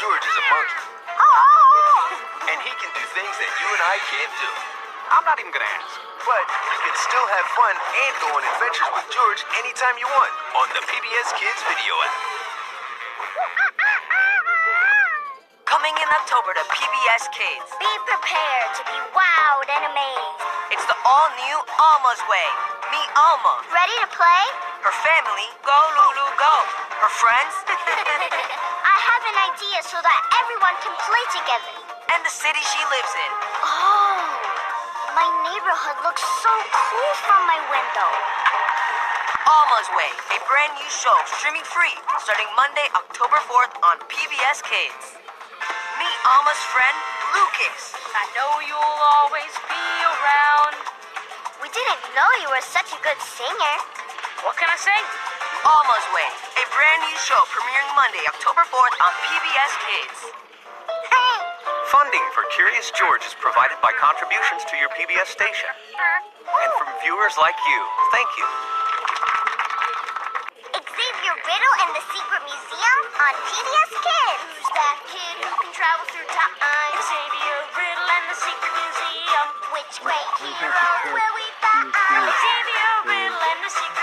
George is a monkey, Oh! and he can do things that you and I can't do. I'm not even gonna ask. But you can still have fun and go on adventures with George anytime you want on the PBS Kids video app. Coming in October to PBS Kids. Be prepared to be wowed and amazed. It's the all-new Alma's Way. Meet Alma. Ready to play? Her family, go Lulu go. Her friends, I have an idea so that everyone can play together. and the city she lives in. Oh, my neighborhood looks so cool from my window. Alma's Way, a brand new show streaming free starting Monday, October 4th on PBS Kids. Meet Alma's friend, Lucas. I know you'll always be around. We didn't know you were such a good singer. What can I say? Alma's Way, a brand new show premiering Monday, October 4th on PBS Kids. Funding for Curious George is provided by contributions to your PBS station and from viewers like you. Thank you. Xavier Riddle and the Secret Museum on PBS Kids. Who's that kid who can travel through time? Xavier Riddle and the Secret Museum. Which great heroes will we find? Xavier Riddle and the Secret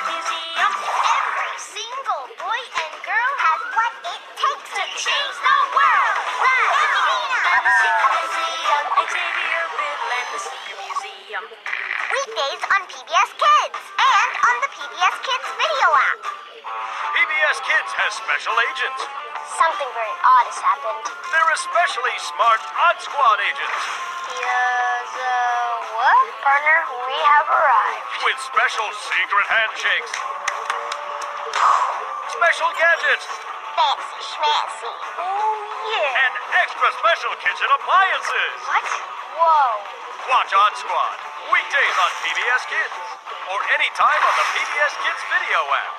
PBS Kids video app. PBS Kids has special agents. Something very odd has happened. They're especially smart Odd Squad agents Yes, uh, what? Partner, we have arrived. with special secret handshakes, special gadgets, Fancy schmancy. Yeah. and extra special kitchen appliances. What? Whoa. Watch Odd Squad weekdays on PBS Kids or anytime on the PBS Kids video app.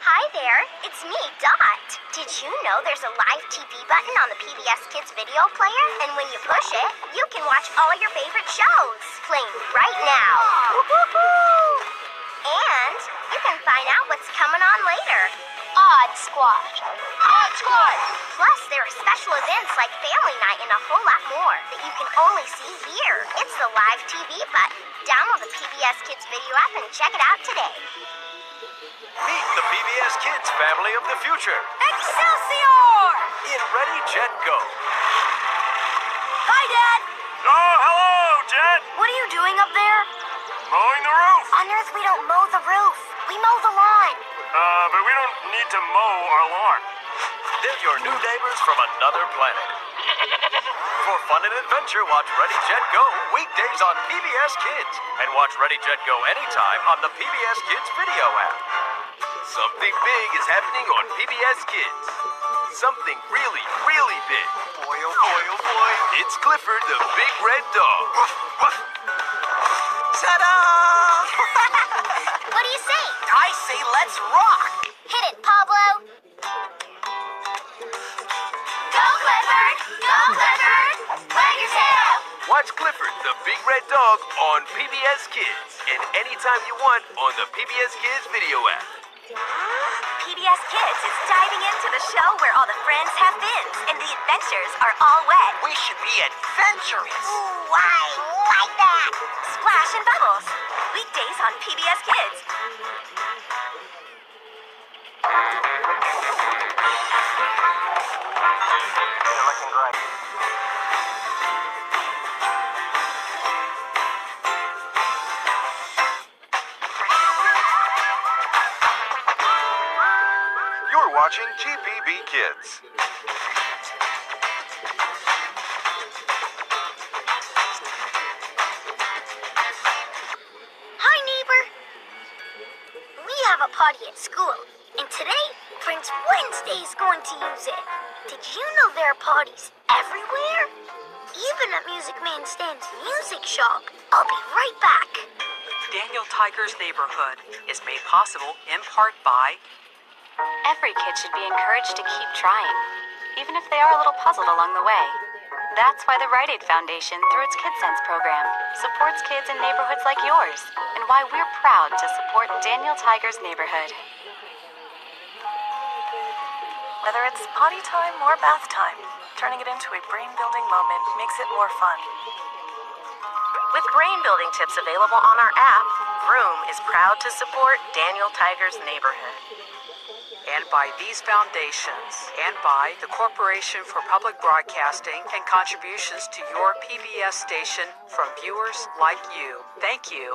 Hi there, it's me, Dot. Did you know there's a live TV button on the PBS Kids video player? And when you push it, you can watch all your favorite shows playing right now. Woo-hoo-hoo. And you can find out what's coming on later. Odd Squad. Odd Squad! Are special events like Family Night and a whole lot more that you can only see here. It's the live TV button. Download the PBS Kids video app and check it out today. Meet the PBS Kids family of the future Excelsior! in Ready Jet Go. Hi, Dad. Oh, hello, Jet. What are you doing up there? Mowing the roof. On Earth, we don't mow the roof. We mow the lawn. Uh, but we don't need to mow our lawn. They're your new neighbors from another planet. For fun and adventure, watch Ready Jet Go weekdays on PBS Kids. And watch Ready Jet Go anytime on the PBS Kids video app. Something big is happening on PBS Kids. Something really, really big. Boy, oh boy, oh boy. It's Clifford the Big Red Dog. Ta-da! Clifford! Go, Clifford! Wag your tail! Watch Clifford the Big Red Dog on PBS Kids and anytime you want on the PBS Kids video app. PBS Kids is diving into the show where all the friends have been and the adventures are all wet. We should be adventurous. Why? Like that? Splash and Bubbles. Weekdays on PBS Kids. You're watching GPB Kids. Hi, neighbor. We have a party at school, and today, Prince Wednesday is going to use it. Did you know there are parties everywhere? Even at Music Man Stan's music shop. I'll be right back. Daniel Tiger's Neighborhood is made possible in part by Every kid should be encouraged to keep trying, even if they are a little puzzled along the way. That's why the Rite Aid Foundation, through its KidCents program, supports kids in neighborhoods like yours, and why we're proud to support Daniel Tiger's Neighborhood. Whether it's potty time or bath time, turning it into a brain building moment makes it more fun. With brain building tips available on our app, Vroom is proud to support Daniel Tiger's neighborhood. And by these foundations, and by the Corporation for Public Broadcasting and contributions to your PBS station from viewers like you. Thank you.